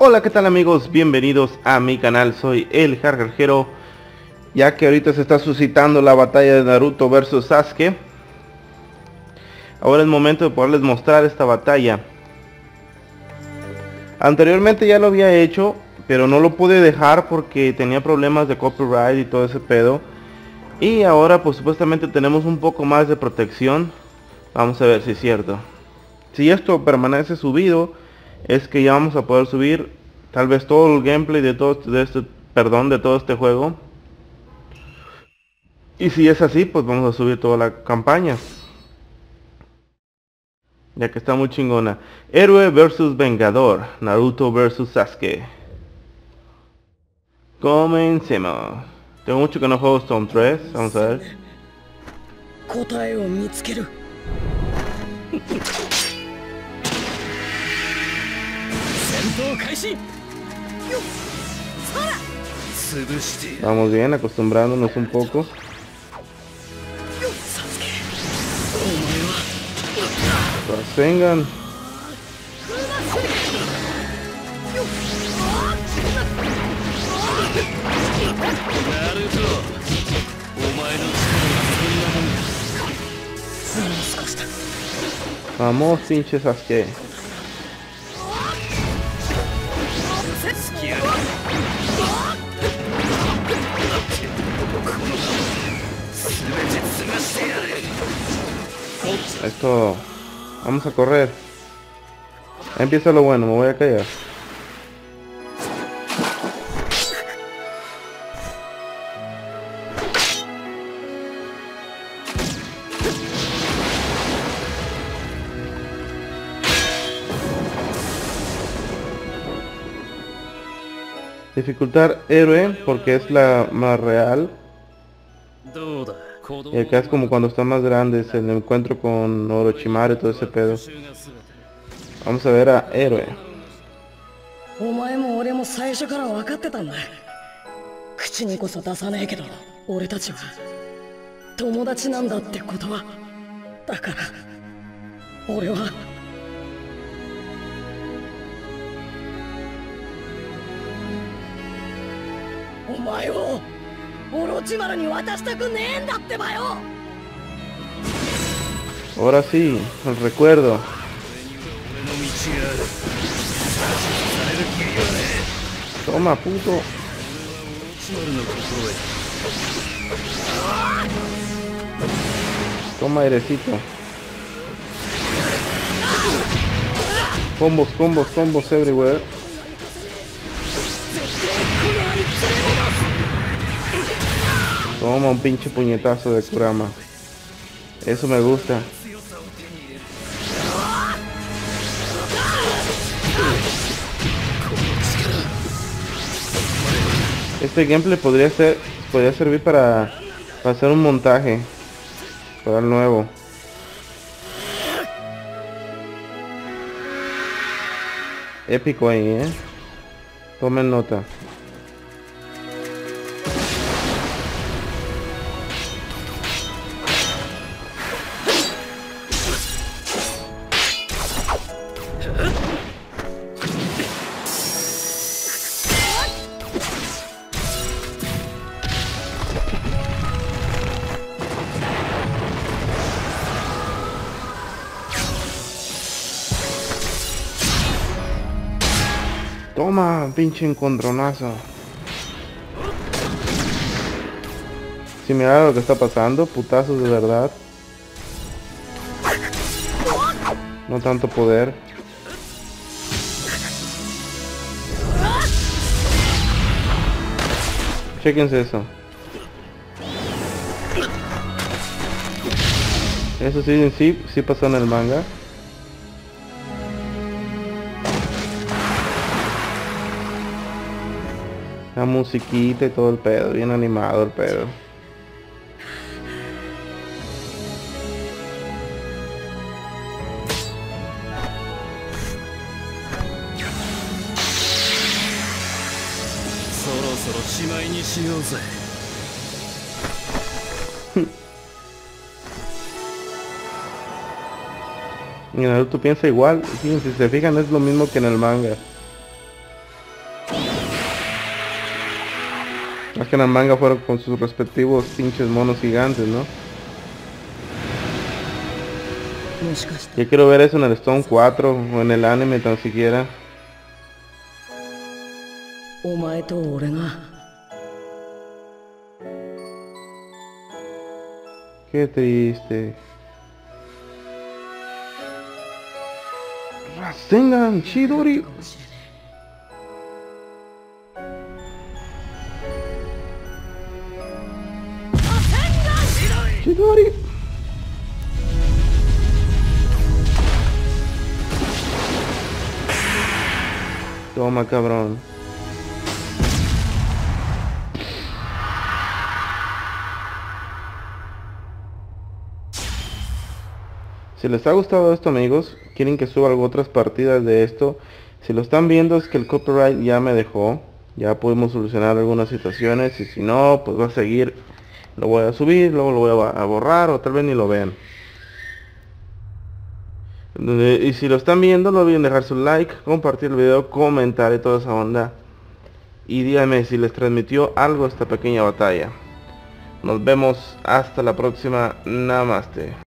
Hola, ¿qué tal amigos? Bienvenidos a mi canal, soy el Jargarjero. Ya que ahorita se está suscitando la batalla de Naruto versus Sasuke. Ahora es momento de poderles mostrar esta batalla. Anteriormente ya lo había hecho, pero no lo pude dejar porque tenía problemas de copyright y todo ese pedo. Y ahora pues supuestamente tenemos un poco más de protección. Vamos a ver si es cierto. Si esto permanece subido, es que ya vamos a poder subir tal vez todo el gameplay de todo de este perdón de todo este juego. Y si es así pues vamos a subir toda la campaña. Ya que está muy chingona. Héroe versus vengador Naruto versus Sasuke. Comencemos. Tengo mucho que no juego Stone 3 vamos a ver Vamos bien, acostumbrándonos un poco. Rasengan. Vamos, pinches Sasuke. Esto vamos a correr. Empieza lo bueno me voy a callar. Dificultad héroe porque es la más real. どうだ子 y acá es como cuando está más grande es el encuentro con Orochimaru y todo ese pedo Vamos a ver a héroe お前も俺も最初から分かってたんだ口にこそ出さねえけど俺たちは友達なんだってことはだから俺はお前を Ahora sí, el recuerdo. Toma, puto. Toma, airecito. Combos, combos, combos everywhere. Toma un pinche puñetazo de Kurama Eso me gusta Este gameplay podría ser podría servir para, para hacer un montaje para el nuevo. Épico ahí, eh. Tomen nota. Toma, pinche encontronazo. Si mira lo que está pasando, putazos de verdad. No tanto poder. Chequense eso. Eso sí, sí, sí pasó en el manga. La musiquita y todo el pedo, bien animado el pedo. Y Naruto piensa igual, si se fijan es lo mismo que en el manga. Más que en la manga fueron con sus respectivos pinches monos gigantes, ¿no? Yo quiero ver eso en el Stone 4 o en el anime tan siquiera. Qué triste. Rasengan Chidori signori Toma cabrón Si les ha gustado esto amigos, quieren que suba otras partidas de esto. Si lo están viendo es que el copyright ya me dejó. Ya pudimos solucionar algunas situaciones y si no, pues va a seguir lo voy a subir, luego lo voy a borrar o tal vez ni lo vean. Eh, Y si lo están viendo, no olviden dejar su like, compartir el video, comentar y toda esa onda. Y díganme si les transmitió algo esta pequeña batalla. Nos vemos hasta la próxima. Namaste.